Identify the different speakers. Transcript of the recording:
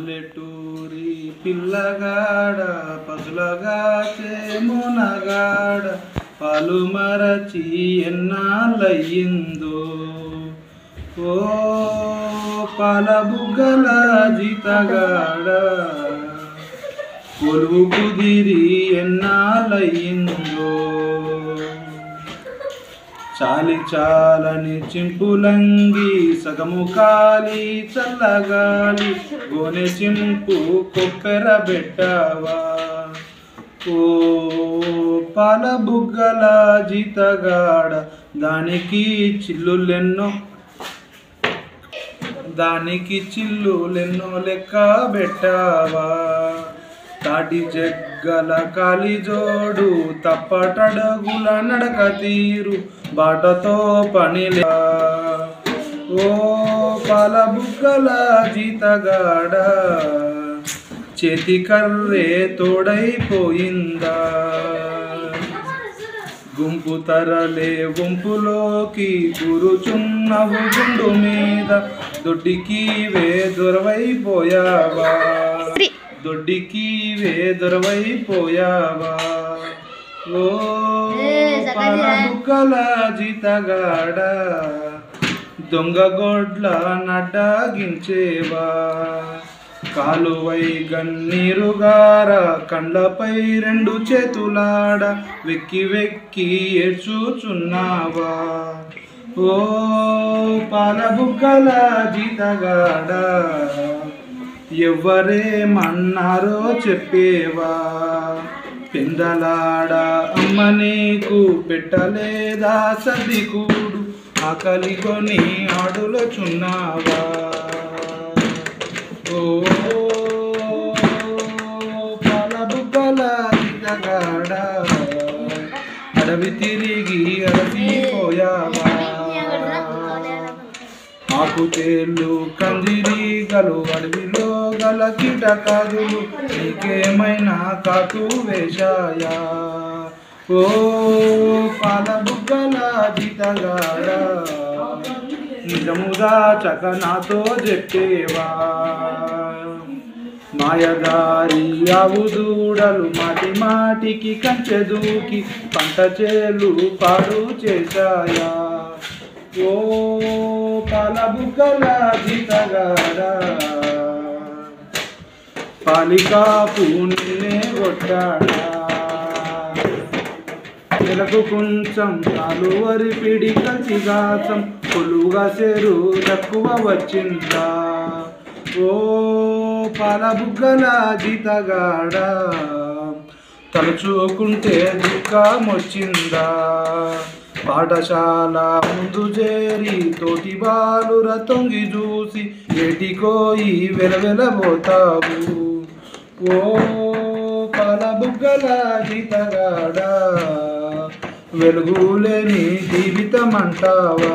Speaker 1: పల్లెటూరి పిల్లగాడ పసులగా చేమునగాడ పలుమరచి ఎన్నాళ్ళయ్యిందో ఓ పాల జితగాడ జీతగాడ కొలువు కుదిరి ఎన్నాళ్ళయ్యిందో చాలి చాలని చింపులంగి సగము కాలి చల్లగాలి. గోనె చింపు కొప్పెర పెట్టావా ఓ పాల బుగ్గల జీతగాడ దానికి చిల్లులెన్నో దానికి చిల్లులెన్నో లెక్క పెట్టావా తాటి జగ్గల కాలి జోడు తప్పటడుగుల నడక తీరు బాటతో పనిలా ఓ పాల బుగ్గల జీతగాడ చేతి కర్రే తోడైపోయిందా? గుంపు తరలే గుంపులోకి కూరుచున్నవు గుండు మీద దొడ్డికి వే దొరవైపోయావా? దొడ్డికి వే దొరవైపోయావా ఓ పాల బుగ్గల జీతగాడ? దొంగ గొడ్ల నడ్డాగించేవా? కాలువై గన్నీరుగార కండ్లపై రెండు చేతులాడ వెక్కి వెక్కి ఏడ్చుచున్నావా? ఓ పాల బుగ్గల జీతగాడ? ఎవరేమన్నారో చెప్పేవా? పెందలాడ అమ్మ నీకు పెట్టలేదా సదికూడు ఆకలి కొని ఆడులచున్నావా? ఓ పలబు బుగ్గల అడవి తిరిగి అడవి ఆకు తేళ్ళు కందిరీగలు అడవిలో గల కీటకాదులు నీకేమైనా కాటు వేశాయా? ఓ పాలబుగ్గల జీతగాయ నిజముగా చక నాతో చెప్పేవా? మాయదారి ఆవు దూడలు మాటి మాటికి కంచె దూకి పంట చేలు పాడు చేశాయా? ఓ పాల బుగ్గల జీతగాడ పాలికాపు నిన్నే కొట్టాడా నెలకు కొంచెం చాలు వరి పిడి కసిగాసం కొలువుగా సేరు తక్కువ వచ్చిందా ఓ పాల బుగ్గల జీతగాడ తలుచుకుంటే దుఃఖం వచ్చిందా. పాఠశాల ముందు చేరి తోటి బాలుర తొంగి చూసి ఏటికోయి వెలవెలబోతావు ఓ పాల బుగ్గల జీతగాడ వెలుగులేని జీవితం అంటావా